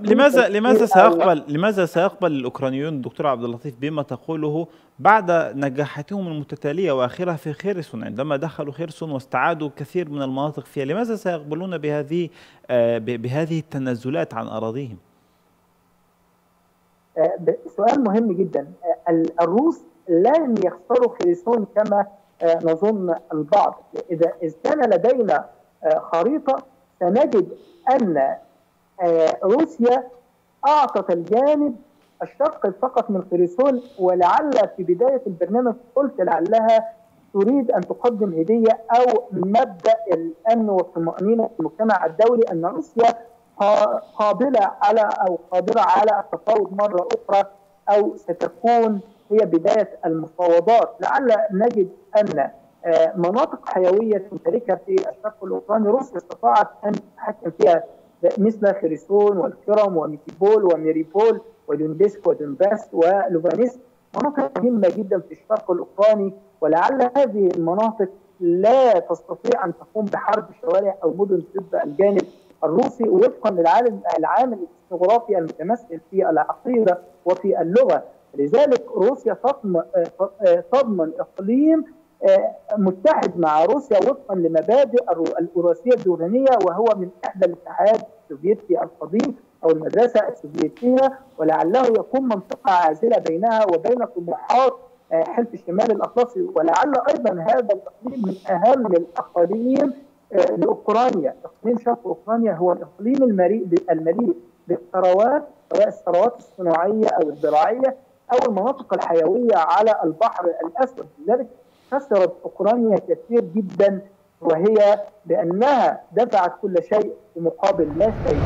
لماذا لماذا سيقبل لماذا سيقبل الأوكرانيون دكتور عبد اللطيف بما تقوله بعد نجاحاتهم المتتالية وآخرها في خيرسون عندما دخلوا خيرسون واستعادوا كثير من المناطق فيها لماذا سيقبلون بهذه آه، بهذه التنازلات عن أراضيهم؟ آه، سؤال مهم جدا آه، الروس لن يخسروا خيرسون كما نظن البعض إذا كان لدينا خريطة سنجد أن روسيا أعطت الجانب الشرقي فقط من خريسون ولعل في بداية البرنامج قلت لعلها تريد أن تقدم هدية أو مبدأ الأمن والطمأنينة في المجتمع الدولي أن روسيا قابلة على أو قادرة على التفاوض مرة أخرى أو ستكون هي بداية المفاوضات. لعل نجد أن آه، مناطق حيوية تمتلكها في الشرق الأوكراني. روسيا استطاعت أن تتحكم فيها مثل خريسون والكرم وميتيبول وميريبول ودوندسك ودونباس ولوفانسك مناطق مهمة جدا في الشرق الأوكراني ولعل هذه المناطق لا تستطيع أن تقوم بحرب شوارع أو مدن ضد الجانب الروسي وفقا للعالم العامل الاستغرافي المتمثل في العقيدة وفي اللغة. لذلك روسيا تضمن اقليم متحد مع روسيا وفقا لمبادئ الأوراسية الدورانية وهو من إحدى الاتحاد السوفيتي القديم أو المدرسة السوفيتية ولعله يكون منطقة عازلة بينها وبين طموحات آه، حلف الشمال الأطلسي. ولعل أيضا هذا الإقليم من أهم الأقاليم آه، لأوكرانيا. إقليم شرق أوكرانيا هو الإقليم المليء المليء بالثروات سواء الثروات الصناعية أو الزراعية أو المناطق الحيوية على البحر الأسود. لذلك خسرت أوكرانيا كثير جدا وهي بأنها دفعت كل شيء مقابل لا شيء.